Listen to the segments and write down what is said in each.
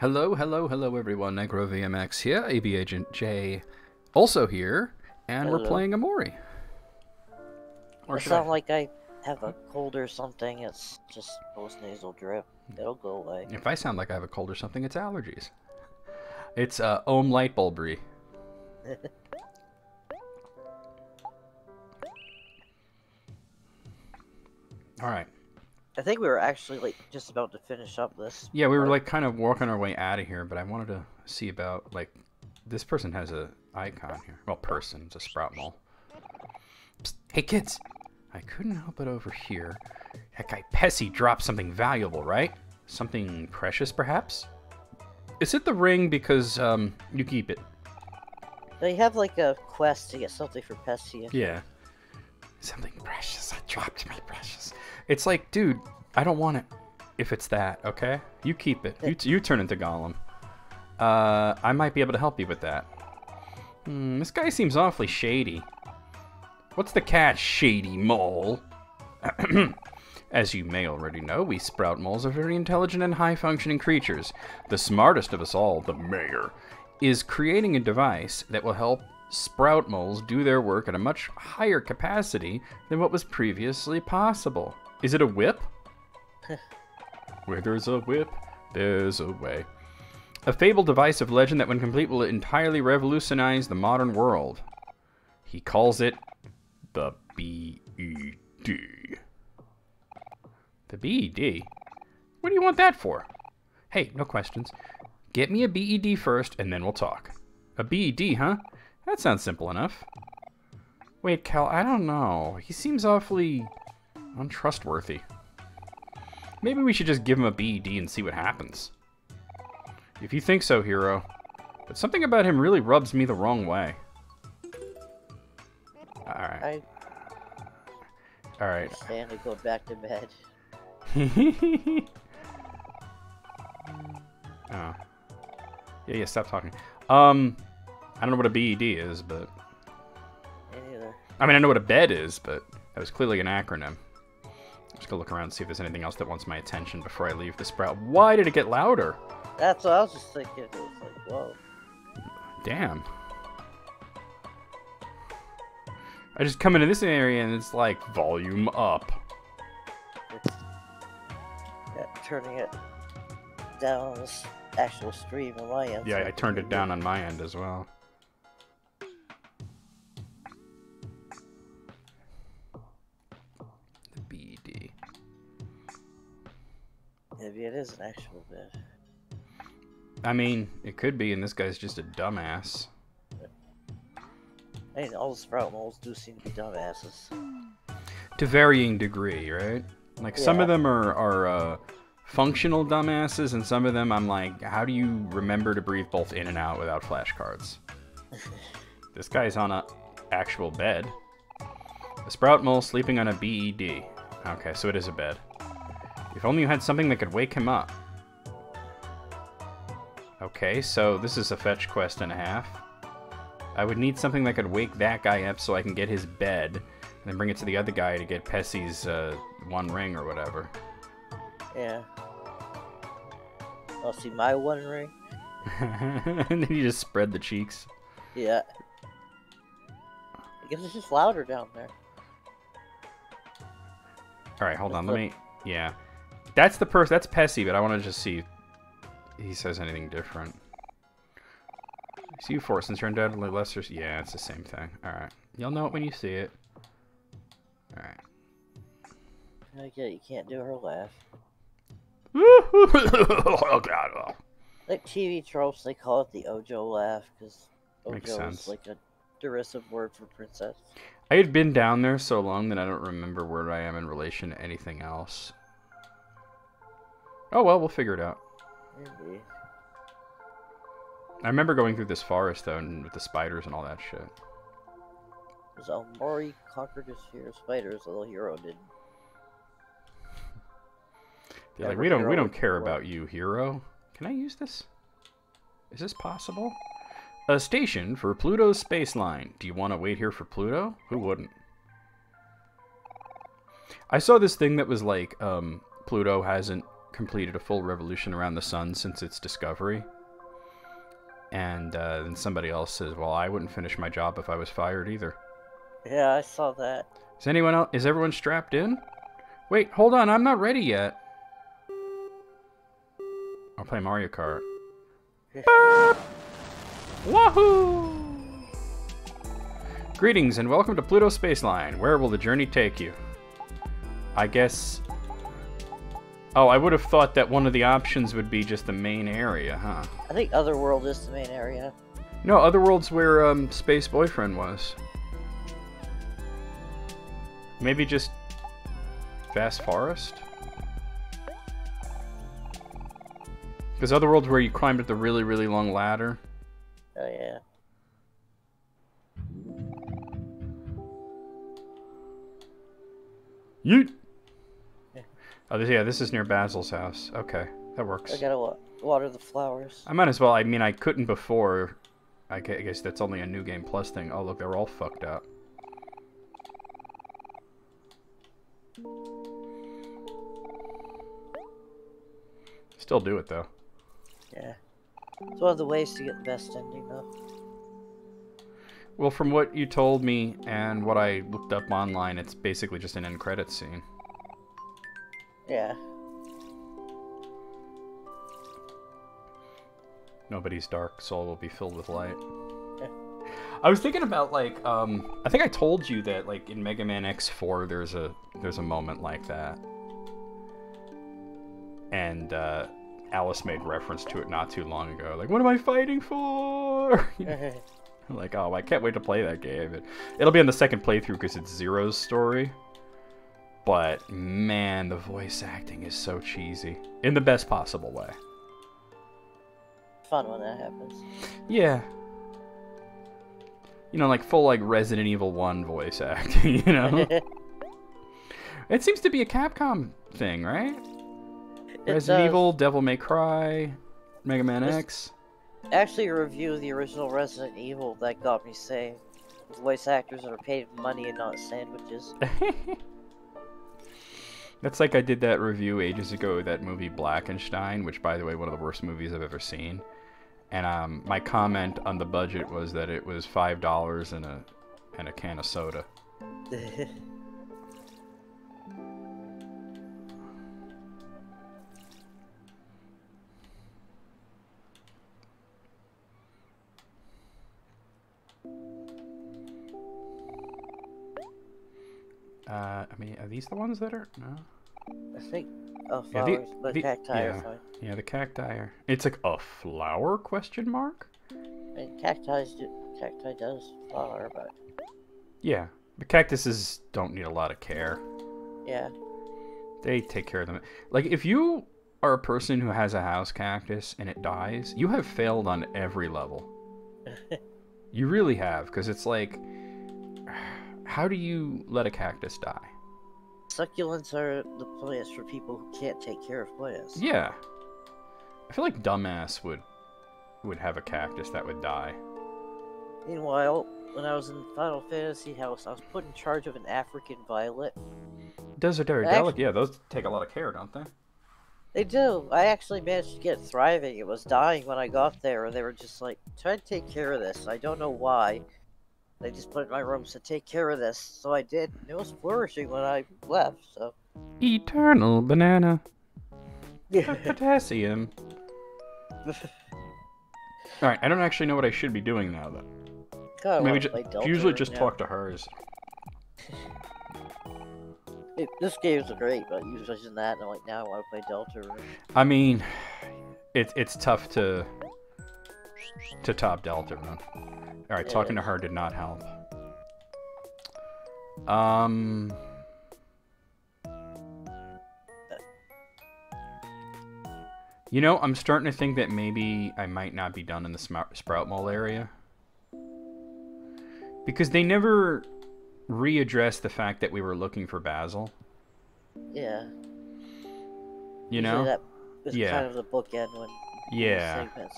Hello, hello, hello, everyone. Necro VMX here. AB Agent J also here, and we're playing Omori. Or I should I- sound like I have a cold or something. It's just post nasal drip. It'll go away. If I sound like I have a cold or something, it's allergies. It's uh, ohm light bulbery. All right. I think we were actually like just about to finish up this. Yeah, we were like kind of walking our way out of here, but I wanted to see about like this person has a icon here. Well, person, it's a sprout mole. Psst, hey kids, I couldn't help but over here. That guy Pessy dropped something valuable, right? Something precious, perhaps? Is it the ring because um you keep it? They have like a quest to get something for Pestia. Yeah. Something precious. I dropped my precious. It's like, dude, I don't want it. If it's that, okay? You keep it. You, you turn into Gollum. Uh, I might be able to help you with that. Hmm, this guy seems awfully shady. What's the catch, shady mole? As you may already know, we sprout moles are very intelligent and high functioning creatures. The smartest of us all, the mayor, is creating a device that will help sprout moles do their work at a much higher capacity than what was previously possible. Is it a whip? Where there's a whip, there's a way. A fabled device of legend that, when complete, will entirely revolutionize the modern world. He calls it the BED. The BED? What do you want that for? Hey, no questions. Get me a BED first, and then we'll talk. A BED, huh? That sounds simple enough. Wait, Kel, I don't know. He seems awfully untrustworthy. Maybe we should just give him a BED and see what happens. If you think so, hero. But something about him really rubs me the wrong way. Alright. Alright. stand to go back to bed. oh. Yeah, yeah, stop talking. Um, I don't know what a BED is, but... I mean, I know what a bed is, but that was clearly an acronym. Just gonna look around and see if there's anything else that wants my attention before I leave the sprout. Why did it get louder? That's what I was just thinking. It was like, whoa. Damn. I just come into this area and it's like volume up. It's yeah, turning it down on this actual stream on my end. Yeah, I turned it down on my end as well. Is an actual bed. I mean, it could be, and this guy's just a dumbass. I mean, all the sprout moles do seem to be dumbasses. To varying degree, right? Like some of them are are uh, functional dumbasses, and some of them I'm like, how do you remember to breathe both in and out without flashcards? this guy's on a actual bed. A sprout mole sleeping on a BED. Okay, so it is a bed. If only you had something that could wake him up. Okay, so this is a fetch quest and a half. I would need something that could wake that guy up so I can get his bed, and then bring it to the other guy to get Pessy's uh, one ring or whatever. Yeah. I'll see my one ring? and then you just spread the cheeks. Yeah. I guess it's just louder down there. All right, hold on. Let me. Yeah, that's the person. That's Pessy, but I want to just see if he says anything different. See you for since you're undoubtedly lesser. Yeah, it's the same thing. All right, you'll know it when you see it. All right. Okay, you can't do her laugh. oh God. Oh. Like TV tropes, they call it the Ojo laugh because Ojo is like a derisive word for princess. I had been down there so long that I don't remember where I am in relation to anything else. Oh well, we'll figure it out. Maybe. I remember going through this forest though, and with the spiders and all that shit. Because Omori conquered his fear of spiders, little Hero didn't. They're like, we don't, we don't care about you, hero. Can I use this? Is this possible? A station for Pluto's space line. Do you want to wait here for Pluto? Who wouldn't? I saw this thing that was like, um, Pluto hasn't completed a full revolution around the sun since its discovery. And uh, then somebody else says, "Well, I wouldn't finish my job if I was fired either." Yeah, I saw that. Is anyone else? Is everyone strapped in? Wait, hold on. I'm not ready yet. I'll play Mario Kart. Wahoo! Greetings and welcome to Pluto Space Line. Where will the journey take you? I guess. Oh, I would have thought that one of the options would be just the main area, huh? I think Otherworld is the main area. No, Otherworld's where um, Space Boyfriend was. Maybe just Vast Forest? Because Otherworld's where you climbed up the really, really long ladder. Oh yeah. Yeet! Oh, this, yeah, this is near Basil's house. Okay, that works. I gotta wa- water the flowers. I might as well. I mean, I couldn't before. I guess that's only a new game plus thing. Oh, look, they're all fucked up. Still do it though. Yeah. It's one of the ways to get the best ending, though. Well, from what you told me and what I looked up online, it's basically just an end credits scene. Yeah. Nobody's dark soul will be filled with light. Yeah. I was thinking about like um I think I told you that like in Mega Man X4 there's a there's a moment like that. And uh Alice made reference to it not too long ago. Like, what am I fighting for? Know, like, oh, I can't wait to play that game. It, it'll be on the second playthrough because it's Zero's story. But man, the voice acting is so cheesy in the best possible way. Fun when that happens. Yeah. You know, like full like Resident Evil 1 voice acting, you know? it seems to be a Capcom thing, right? It Resident does. Evil, Devil May Cry, Mega Man X. Actually, a review of the original Resident Evil that got me saying voice actors are paid money and not sandwiches. That's like I did that review ages ago that movie Blackenstein, which by the way, one of the worst movies I've ever seen. And um, my comment on the budget was that it was five dollars and a and a can of soda. Uh, I mean, are these the ones that are no? I think oh, Yeah, the- flowers, but the- cacti are yeah. Yeah, the cacti are. It's like a flower question mark. I mean, cacti do, cacti does flower, but Yeah, the cactuses don't need a lot of care. yeah, They take care of them. Like if you are a person who has a house cactus and it dies, you have failed on every level. you really have, because it's like, how do you let a cactus die? succulents are the plants for people who can't take care of plants. Yeah, I feel like dumbass would would have a cactus that would die. Meanwhile, when I was in Final Fantasy House, I was put in charge of an African violet. Desertary Actu- delic, yeah, those take a lot of care, don't they? They do. I actually managed to get it thriving. It was dying when I got there, and they were just like, try to take care of this. I don't know why. They just put it in my room, said, take care of this. So I did. It was flourishing when I left, so. Eternal banana. Potassium. Alright, I don't actually know what I should be doing now, though. God, Maybe just usually just now. talk to hers. It, this game's great, but usually using that, and I'm like, now I want to play Delta. I mean, it's it's tough to to top Delta Run. All right, talking to her did not help. Um. You know, I'm starting to think that maybe I might not be done in the Sprout, Sprout Mole area. Because they never readdressed the fact that we were looking for Basil. Yeah. You usually know? That is Yeah. kind of the bookend when Yeah. segments.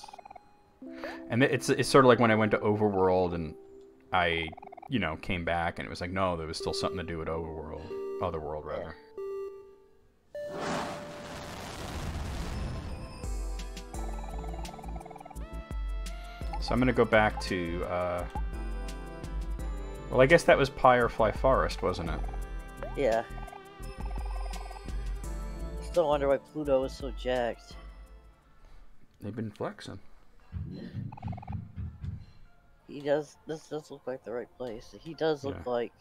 And it's it's sort of like when I went to Overworld and I, you know, came back and it was like, no, there was still something to do at Overworld, Otherworld rather. So I'm gonna go back to. Uh, well, I guess that was Pyrefly Forest, wasn't it? Yeah. Still wonder why Pluto is so jacked. They've been flexing. He does. This does look like the right place. He does look Yeah. like.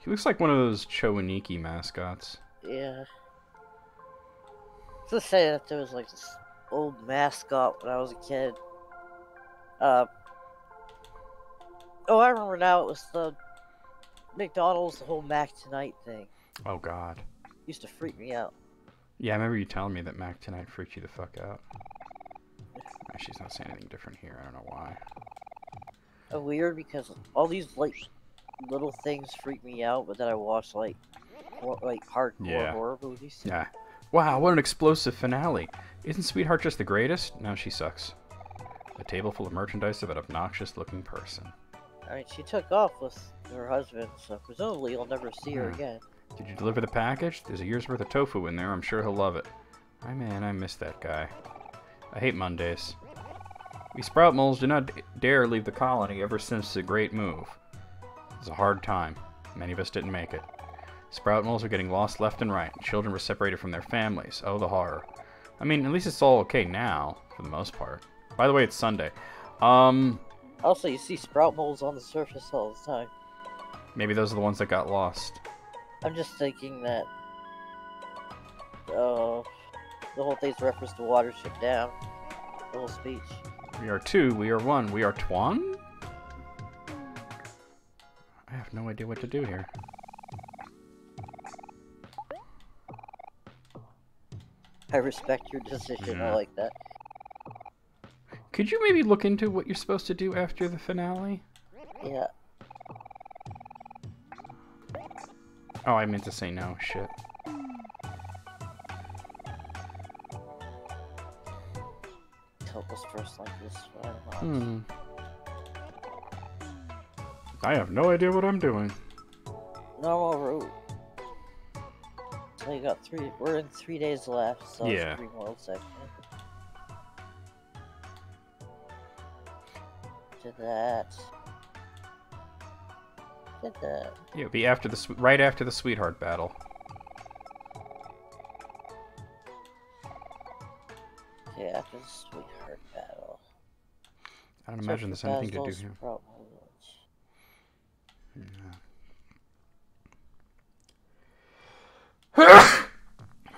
He looks like one of those Chowaniki mascots. Yeah. To say that there was like this old mascot when I was a kid. Uh. Oh, I remember now. It was the McDonald's the whole Mac Tonight thing. Oh God. Used to freak me out. Yeah, I remember you telling me that Mac tonight freaked you the fuck out. She's not saying anything different here. I don't know why. Uh, weird because all these like little things freak me out, but then I watch like hor- like hardcore Yeah. horror movies. Yeah. Wow, what an explosive finale. Isn't Sweetheart just the greatest? No, she sucks. A table full of merchandise of an obnoxious looking person. I mean, she took off with her husband, so presumably you'll never see her Hmm. again. Did you deliver the package? There's a year's worth of tofu in there. I'm sure he'll love it. Hi, man, I miss that guy. I hate Mondays. We sprout moles do not dare leave the colony ever since the great move. It's a hard time. Many of us didn't make it. Sprout moles are getting lost left and right. Children were separated from their families. Oh, the horror. I mean, at least it's all okay now, for the most part. By the way, it's Sunday. Um, Also, you see sprout moles on the surface all the time. maybe those are the ones that got lost. I'm just thinking that. Oh, the whole thing's reference to Watership Down. The whole speech. We are two, we are one, we are Twan? I have no idea what to do here. I respect your decision. I like that. Could you maybe look into what you're supposed to do after the finale? Yeah. Oh, I meant to say no. Shit. Hmm. I have no idea what I'm doing. Normal route. So you got three. We're in three days left. So Yeah. Green World section. Did that. Did that. Yeah, it'll be after the right after the sweetheart battle. Yeah, after the sweetheart battle. I don't imagine there's anything to do here. problem.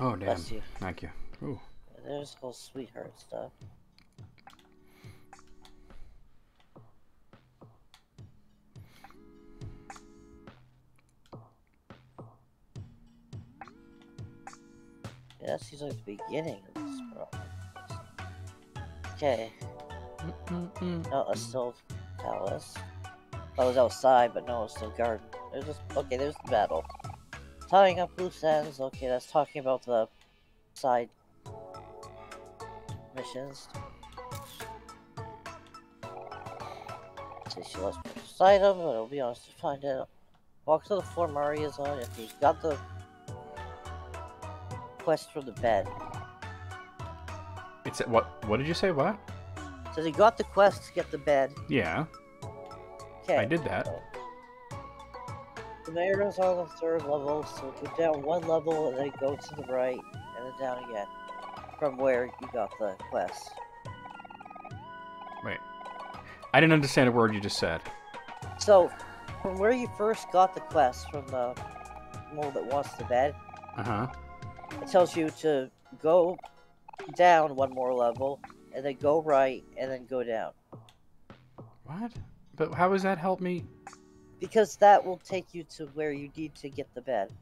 Oh damn! Bless you. Thank you. Ooh. There's whole sweetheart stuff. Yeah, that seems like the beginning of this problem. Okay. No, it's still palace. I was outside, but no, it's still garden. There's just okay. There's the battle. Tying up loose ends. Okay, that's talking about the side missions. See, she lost precious item, but it'll be honest to find out. Walk to the floor Maria's on if he's got the quest for the bed. It's what? What did you say? What? Says he got the quest to get the bed. Yeah, Okay. I did that. The mayor is on the third level, so go down one level and then go to the right and then down again. From where you got the quest. Wait. I didn't understand a word you just said. So, from where you first got the quest from the mole that wants the bed, Uh huh. it tells you to go down one more level and then go right and then go down. What? But how does that help me? Because that will take you to where you need to get the bed.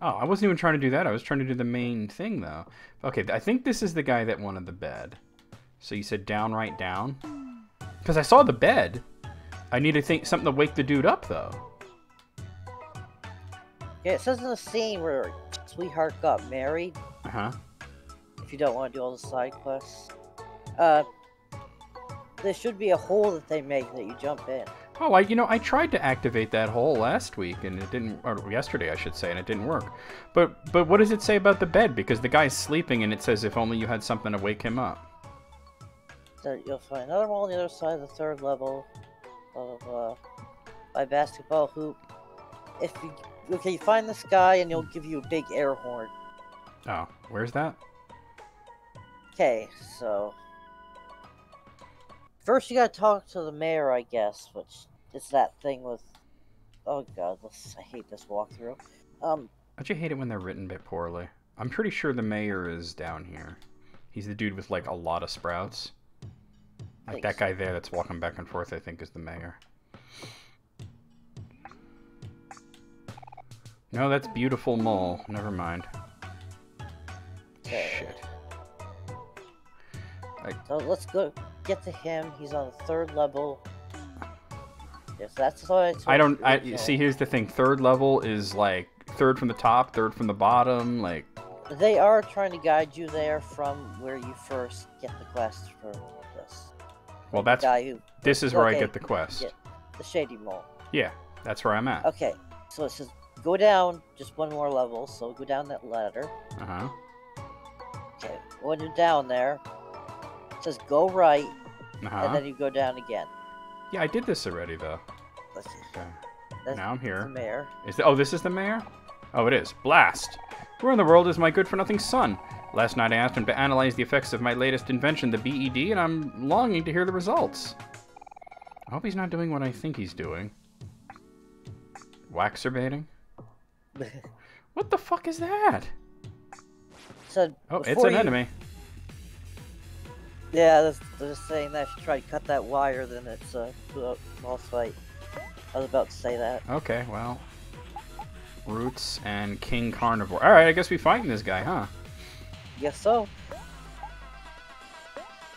Oh, I wasn't even trying to do that. I was trying to do the main thing, though. Okay, I think this is the guy that wanted the bed. So you said down, right, down? Because I saw the bed. I need to think something to wake the dude up, though. Yeah, it says in the scene where Sweetheart got married, Uh huh. if you don't want to do all the side quests, uh, there should be a hole that they make that you jump in. Oh, I you know I tried to activate that hole last week and it didn't, or yesterday I should say, and it didn't work. But but what does it say about the bed? Because the guy's sleeping and it says if only you had something to wake him up. So you'll find another one on the other side of the third level of uh, by basketball hoop. If you okay, you find this guy and he'll give you a big air horn. Oh, where's that? Okay, so first you gotta talk to the mayor, I guess, which is that thing with. Oh god, this, I hate this walkthrough. Um, Don't you hate it when they're written a bit poorly? I'm pretty sure the mayor is down here. He's the dude with like a lot of sprouts. Like that guy there that's walking back and forth, I think, is the mayor. No, that's beautiful mole. Never mind. Okay. So let's go get to him. He's on the third level. Yes, that's what I. I don't. I see. Here's the thing. Third level is like third from the top, third from the bottom. Like They are trying to guide you there from where you first get the quest for this. Well, The that's guy who this is where I get the quest. the shady mole. Yeah, that's where I'm at. Okay, so it says go down just one more level. So go down that ladder. Uh huh. Okay, when you're down there, it says go right, Uh and then you go down again. Yeah, I did this already though. Let's see. Okay. That's Now I'm the here. mayor. Is the, oh, this is the mayor? Oh, it is. Blast! Where in the world is my good-for-nothing son? Last night I asked him to analyze the effects of my latest invention, the BED, and I'm longing to hear the results. I hope he's not doing what I think he's doing. Waxerbating? What the fuck is that? so Oh, it's an you- enemy. Yeah, that's, they're just saying that if you try to cut that wire, then it's a uh, boss fight. I was about to say that. Okay, well. Roots and King Carnivore. Alright, I guess we're fighting this guy, huh? Guess so.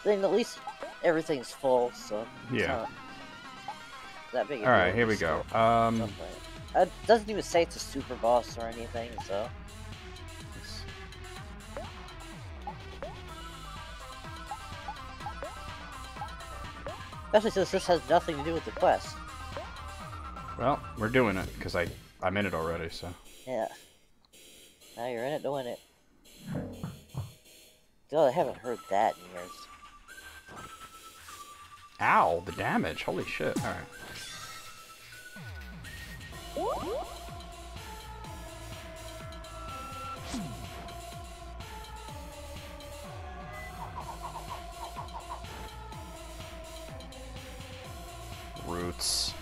Mean, at least everything's full, so. Yeah. That big. Alright, here we go. Um, It doesn't even say it's a super boss or anything, so. Especially since this has nothing to do with the quest. well, we're doing it, because I, I'm in it already, so. Yeah. Now you're in it to win it. God, I haven't heard that in years. Ow, the damage. Holy shit. Alright. Roots.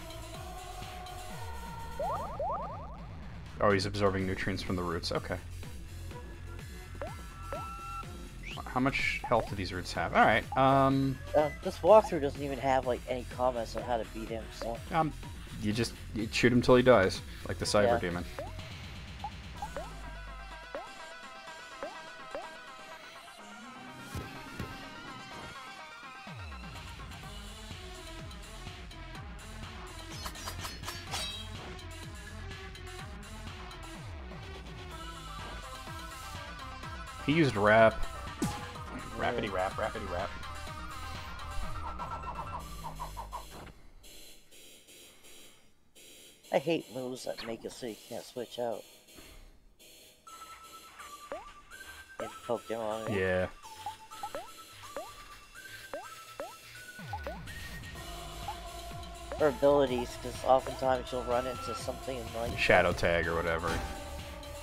Oh, he's absorbing nutrients from the roots. Okay. How much health do these roots have? Alright, um... Uh, this walkthrough doesn't even have like any comments on how to beat him, so Um, you just you shoot him till he dies, like the cyber Yeah. demon. He used rap. Rapidy rap, rapidy rap. I hate moves that make it so you can't switch out. In Pokemon. Yeah. Or abilities, because oftentimes you'll run into something in like Shadow tag or whatever.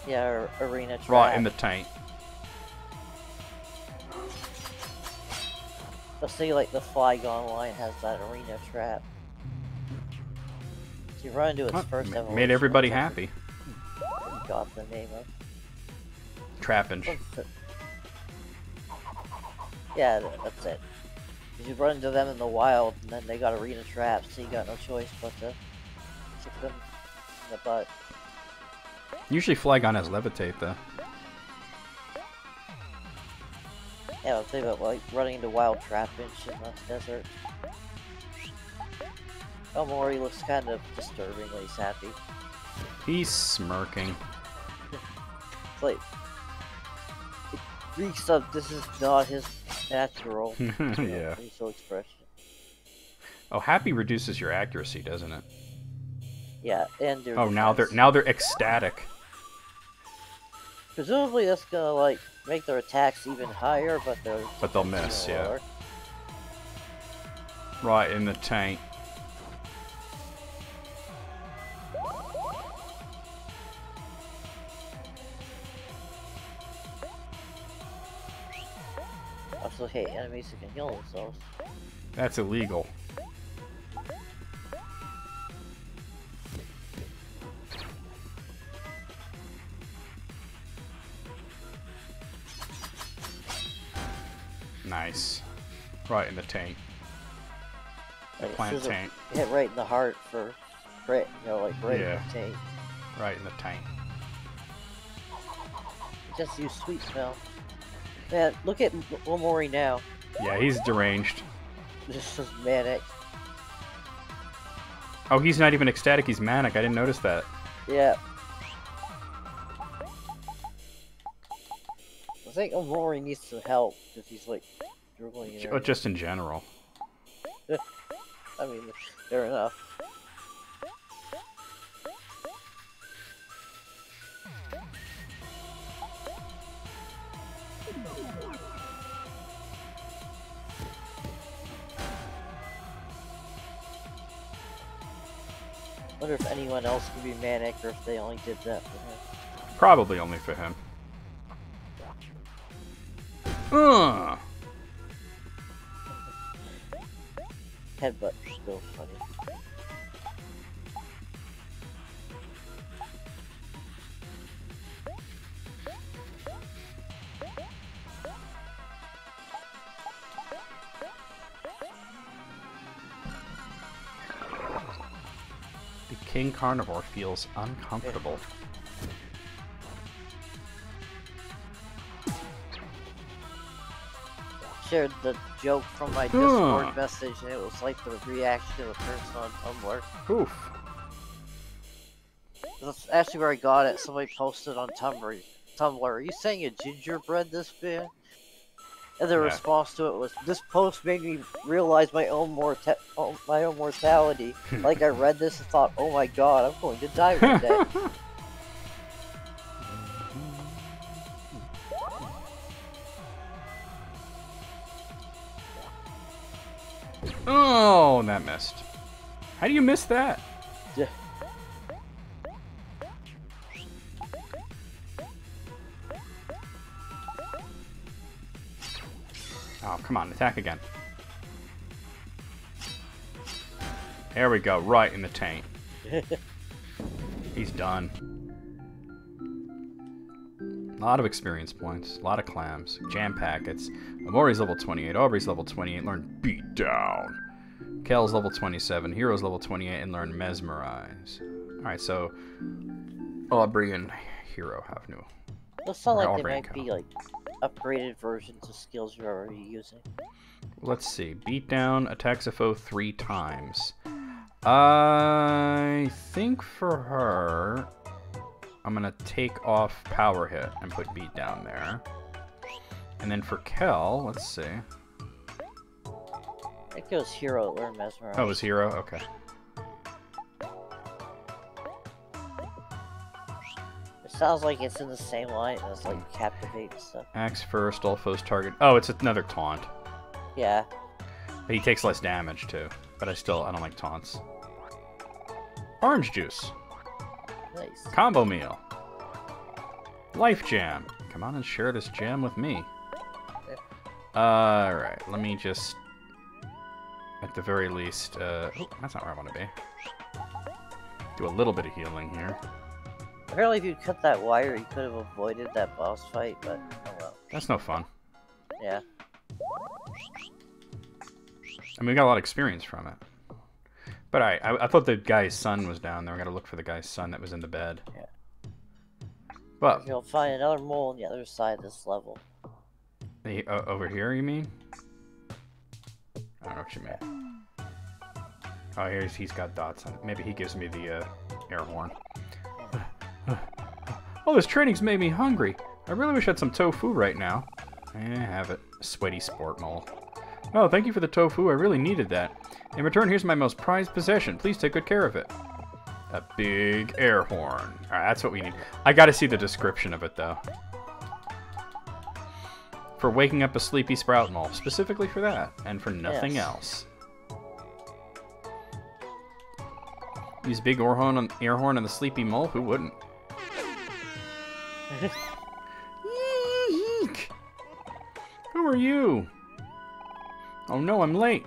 yeah, or arena trap. Right in the tank. Say like the Flygon line has that arena trap. So you run into its first evolution. Made everybody happy. Got the name of. It? Yeah, that's it. You run into them in the wild, and then they got arena traps, so you got no choice but to kick them in the butt. Usually Flygon has levitate though. Yeah, I'm thinking about like running into wild trapinch in the desert. Omori looks kind of disturbing when he's happy. He's smirking. It's like it reeks of this is not his natural yeah. facial expression. Oh, happy reduces your accuracy, doesn't it? Yeah, and Oh, now they're now they're ecstatic. Presumably that's gonna like make their attacks even higher, but they're But they'll miss, even yeah. lower. Right in the tank. I also hate enemies who can heal themselves. That's illegal. Tank. The Like, plant tank. Hit right in the heart for crit, you know, like right Yeah. in the tank. Right in the tank. Just use sweet smell. Man, look at Omori now. Yeah, he's deranged. This is manic. Oh, he's not even ecstatic, he's manic. I didn't notice that. Yeah. I think Omori needs some help because he's like dribbling. and J- everything. Just in general. I mean, fair enough. Wonder if anyone else could be manic or if they only did that for him. Probably only for him. Ugh. Carnivore feels uncomfortable. Shared the joke from my Discord message and it was like the reaction of a person on Tumblr. Oof. That's actually where I got it. Somebody posted on Tumblr. Tumblr, are you saying a gingerbread this bad? And the Yeah. response to it was, "This post made me realize my own morta- oh, my own mortality. like I read this and thought, oh my god, I'm going to die one day." Oh, that missed. How do you miss that? Come on, attack again. There we go, right in the tank. He's done. A lot of experience points, a lot of clams, jam packets. Omori's level 28, Aubrey's level 28, learn beat down. Kel's level 27, Hero's level 28, and learn mesmerize. Alright, so Aubrey and Hero have new. Those sound like they Aubrey and might be like upgraded versions of skills you're already using. Let's see. Beat down attacks a foe three times. I think for her, I'm gonna take off power hit and put beat down there. And then for Kel, let's see. It was Hero or Mesmerize. Oh, it was hero. Okay. Sounds like it's in the same line as like Captivate and stuff. Axe first, all foes target. Oh, it's another taunt. Yeah. But he takes less damage too. But I still I don't like taunts. Orange juice. Nice. Combo meal. Life jam. Come on and share this jam with me. Alright, let me just, at the very least, uh, that's not where I want to be. Do a little bit of healing here. Apparently, if you cut that wire, you could have avoided that boss fight, but oh well. That's no fun. Yeah. I mean, we got a lot of experience from it. But I, I, I thought the guy's son was down there. We gotta look for the guy's son that was in the bed. Yeah. But You'll find another mole on the other side of this level. the, uh, over here, you mean? I don't know what you mean. Oh, here's he's got dots on it. Maybe he gives me the uh, air horn. Oh, this training's made me hungry. I really wish I had some tofu right now. Eh, have it. Sweaty sport mole. Oh, thank you for the tofu. I really needed that. In return, here's my most prized possession. Please take good care of it. A big air horn. Alright, that's what we need. I gotta see the description of it, though. For waking up a sleepy sprout mole. Specifically for that. And for nothing Yes. else. Use big air horn on, air horn on the sleepy mole? Who wouldn't? Who are you? Oh no, I'm late.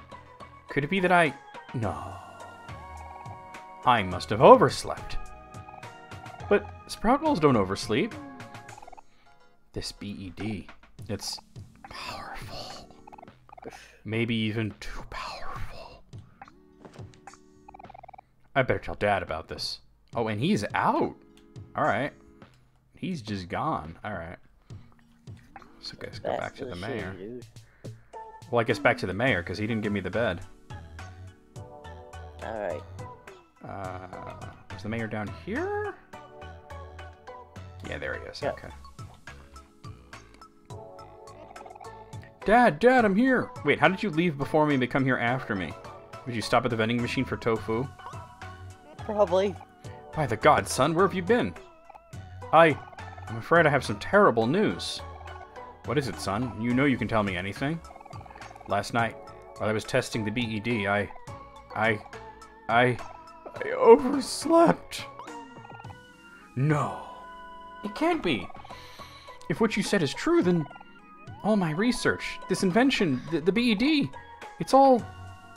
Could it be that I... No. I must have overslept. But sprout moles don't oversleep. This BED, it's powerful. Maybe even too powerful. I better tell Dad about this. Oh, and he's out. All right. He's just gone. All right. So I guess go back to the mayor. Well, I guess back to the mayor because he didn't give me the bed. Alright. Uh, is the mayor down here? Yeah, there he is. Yeah. Okay. Dad, Dad, I'm here. Wait, how did you leave before me and come here after me? Did you stop at the vending machine for tofu? Probably. By the gods, son, where have you been? I. I'm afraid I have some terrible news. What is it, son? You know you can tell me anything. Last night, while I was testing the BED, I. I. I. I overslept. No. It can't be. If what you said is true, then. All my research, this invention, the, the BED, it's all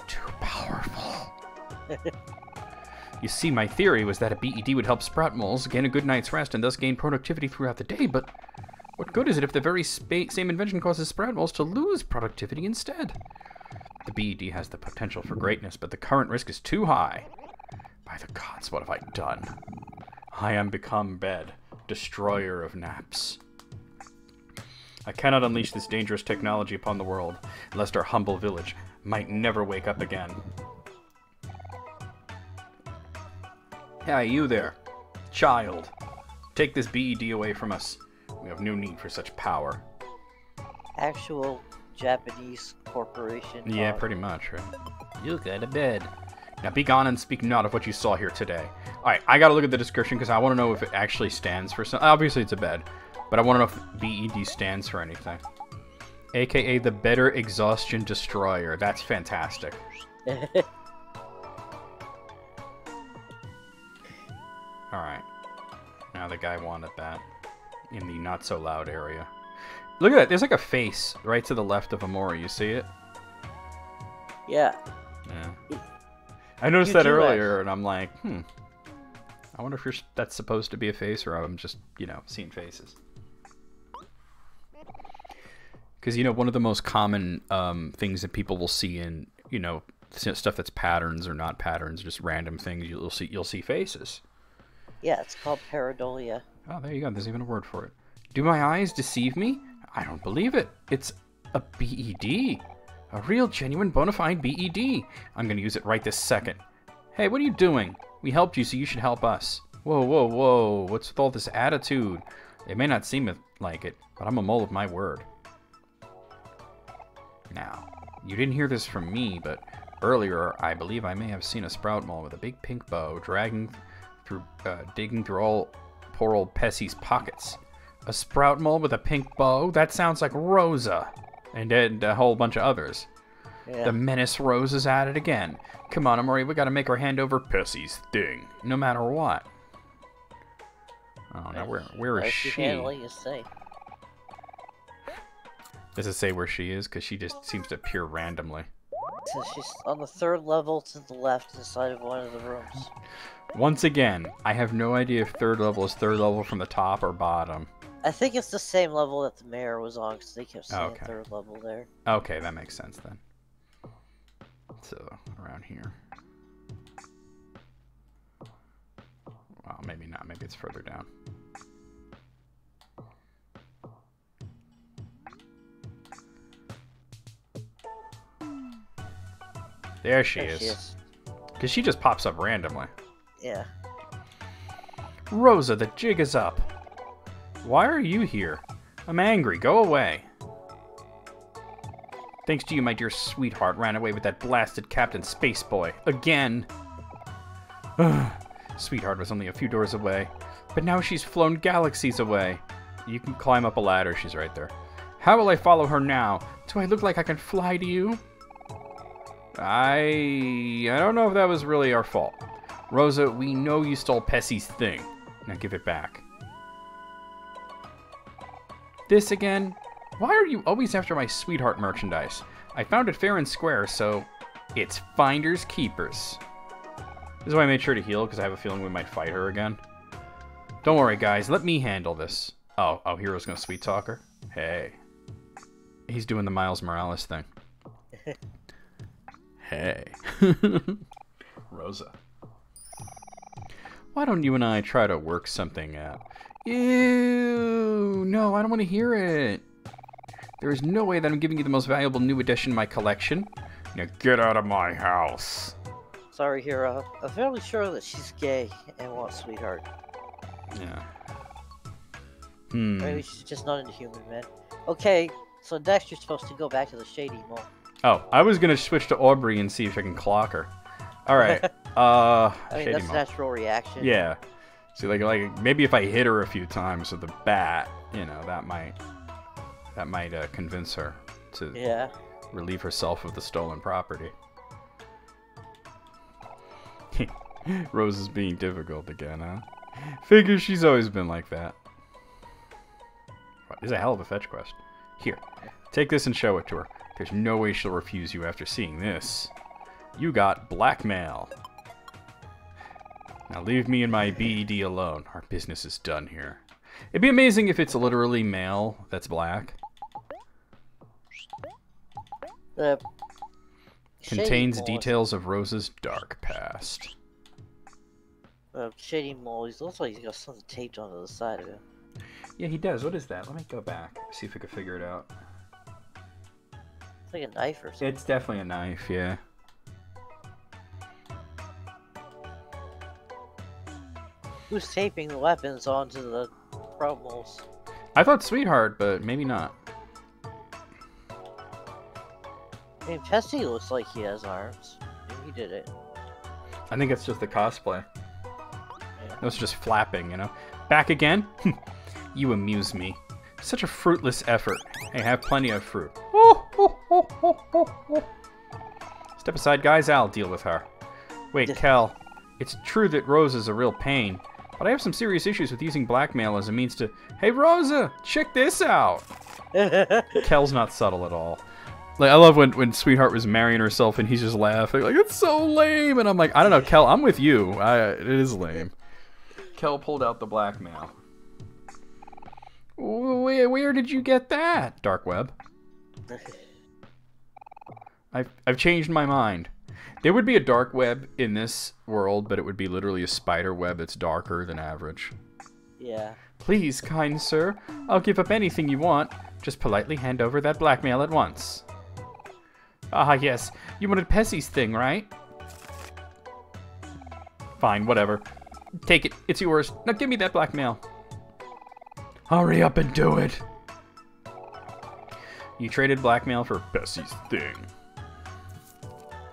too powerful. You see, my theory was that a BED would help sprout moles gain a good night's rest and thus gain productivity throughout the day, but what good is it if the very same invention causes sprout moles to lose productivity instead? The BED has the potential for greatness, but the current risk is too high. By the gods, what have I done? I am become Bed, destroyer of naps. I cannot unleash this dangerous technology upon the world, lest our humble village might never wake up again. Hey, you there. Child. Take this BED away from us. We have no need for such power. Actual Japanese corporation. Yeah, talk. pretty much, right? You go to bed. Now be gone and speak not of what you saw here today. Alright, I gotta look at the description because I want to know if it actually stands for something. Obviously, it's a bed, but I want to know if BED stands for anything. AKA the Better Exhaustion Destroyer. That's fantastic. Alright. Now the guy wanted that in the not so loud area. Look at that. There's like a face right to the left of Omori. You see it? yeah. Yeah. I noticed that earlier, and I'm like, hmm. I wonder if you're, that's supposed to be a face, or I'm just, you know, seeing faces. Because you know, one of the most common um, things that people will see in, you know, stuff that's patterns or not patterns, just random things, you'll see, you'll see faces. Yeah, it's called pareidolia. Oh, there you go. There's even a word for it. Do my eyes deceive me? I don't believe it. It's a BED. A real, genuine, bona fide BED. I'm going to use it right this second. Hey, what are you doing? We helped you, so you should help us. Whoa, whoa, whoa. What's with all this attitude? It may not seem like it, but I'm a mole of my word. Now, you didn't hear this from me, but earlier I believe I may have seen a sprout mole with a big pink bow dragging through, uh, digging through all poor old Pessy's pockets. A sprout mole with a pink bow? That sounds like Rosa. And, and a whole bunch of others. Yeah. The menace Rose is at it again. Come on, Omori, we gotta make her hand over Pessy's thing, no matter what. Oh, now where, where is you she? his thing. Does it say where she is? Because she just seems to appear randomly. So she's on the third level to the left inside of one of the rooms. Once again, I have no idea if third level is third level from the top or bottom. I think it's the same level that the mayor was on, because they kept saying Okay. third level there. Okay, that makes sense then. So, around here. Well, maybe not. Maybe it's further down. There she There is. she is. Because she just pops up randomly. Yeah. Rosa, the jig is up. Why are you here? I'm angry. Go away. Thanks to you, my dear sweetheart ran away with that blasted Captain Space Boy. Again. sweetheart was only a few doors away, but now she's flown galaxies away. You can climb up a ladder. She's right there. How will I follow her now? Do I look like I can fly to you? I I don't know if that was really our fault. Rosa, we know you stole Pessi's thing. Now give it back. This again? Why are you always after my sweetheart merchandise? I found it fair and square, so it's finders keepers. This is why I made sure to heal, because I have a feeling we might fight her again. Don't worry, guys. Let me handle this. Oh, oh, Hero's gonna sweet talk her? Hey. He's doing the Miles Morales thing. hey. Rosa. Why don't you and I try to work something out? Ew, no, I don't want to hear it. There is no way that I'm giving you the most valuable new addition to my collection. Now get out of my house. Sorry, Hero. I'm fairly sure that she's gay and wants sweetheart. Yeah. Hmm. Maybe she's just not into human men. Okay, so next you're supposed to go back to the Shady Mole. Oh, I was gonna switch to Aubrey and see if I can clock her. All right. uh, I mean, that's a natural reaction. Yeah. See, like, like maybe if I hit her a few times with the bat, you know, that might, that might uh, convince her to Yeah. relieve herself of the stolen property. Rose is being difficult again, huh? Figures she's always been like that. This is a hell of a fetch quest. Here, take this and show it to her. There's no way she'll refuse you after seeing this. You got blackmail. Now leave me and my BED alone. Our business is done here. It'd be amazing if it's literally mail that's black. The Contains details of Rose's dark past. Uh, Shady Mole, he looks like he's got something taped onto the side of him. Yeah, he does. What is that? Let me go back. See if I can figure it out. It's like a knife or something. It's definitely a knife, yeah. Who's taping the weapons onto the promos? I thought Sweetheart, but maybe not. I mean, Pessi looks like he has arms. Maybe he did it. I think it's just the cosplay. Yeah. It was just flapping, you know. Back again? you amuse me. Such a fruitless effort. I have plenty of fruit. Step aside, guys. I'll deal with her. Wait. Kel. It's true that Rose is a real pain, but I have some serious issues with using blackmail as a means to. Hey, Rosa, check this out. Kel's not subtle at all. Like I love when when Sweetheart was marrying herself and he's just laughing like it's so lame, and I'm like I don't know, Kel, I'm with you. I it is lame. Kel pulled out the blackmail. Where, where did you get that? Dark web. I've I've changed my mind. There would be a dark web in this world, but it would be literally a spider web that's darker than average. yeah. Please, kind sir, I'll give up anything you want. Just politely hand over that blackmail at once. Ah, yes. You wanted Pessi's thing, right? Fine, whatever. Take it. It's yours. Now give me that blackmail. Hurry up and do it. You traded blackmail for Pessi's thing.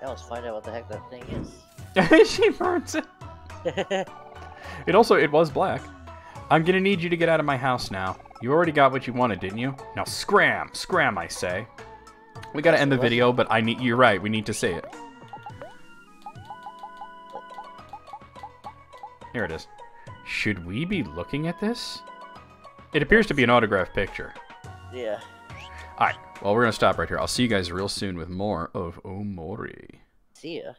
Now let's find out what the heck that thing is. she burns it. It also it was black. I'm gonna need you to get out of my house now. You already got what you wanted, didn't you? Now scram, scram, I say. We gotta end the video, but I need you're right. We need to say it. Here it is. Should we be looking at this? It appears to be an autographed picture. yeah. All right. Well, we're gonna stop right here. I'll see you guys real soon with more of Omori. See ya.